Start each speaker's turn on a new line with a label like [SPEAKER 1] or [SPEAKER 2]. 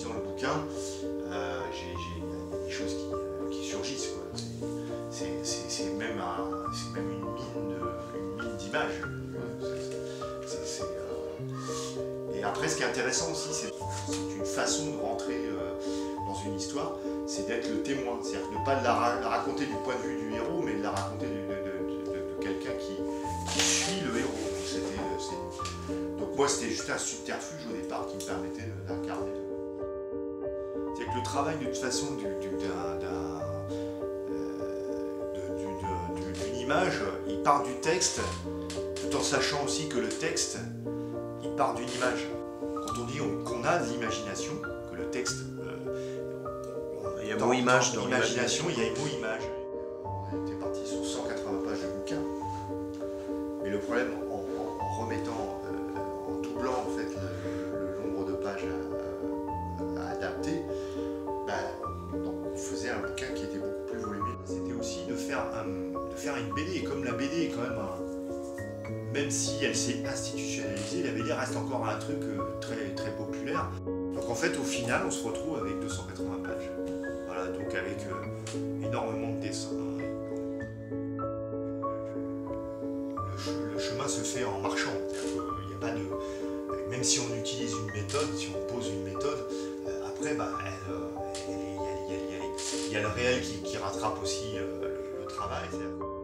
[SPEAKER 1] bouquin, euh, j'ai j'ai des choses qui, euh, surgissent. C'est- même, un- même une mine d'images. Euh, Et après, ce qui est intéressant aussi, c'est une façon de rentrer dans une histoire, c'est d'être le témoin. C'est-à-dire ne pas la, ra- la raconter du point de vue du héros, mais de la raconter de, quelqu'un qui, suit le héros. Donc, donc moi, c'était juste un subterfuge au départ qui me permettait le travail, de toute façon, du- du- euh, d'une image, il part du texte, tout en sachant aussi que le texte, il part d'une image. Quand on dit on- qu'on a de l'imagination, que le texte... euh,
[SPEAKER 2] Il y a mot image
[SPEAKER 1] dans l'imagination, il y a mot image. Faire, de faire une BD. Et comme la BD est quand même même si elle s'est institutionnalisée, la BD reste encore un truc euh, très, très populaire. Donc en fait, au final, on se retrouve avec 280 pages. Voilà, donc avec euh, énormément de dessins. Le, che- le chemin se fait en marchant. C'est-à-dire qu'il y a pas de, même si on utilise une méthode, si on pose une méthode, euh, après, bah, il y, a- il il il le réel qui, rattrape aussi le, le travail. C'est-à-dire que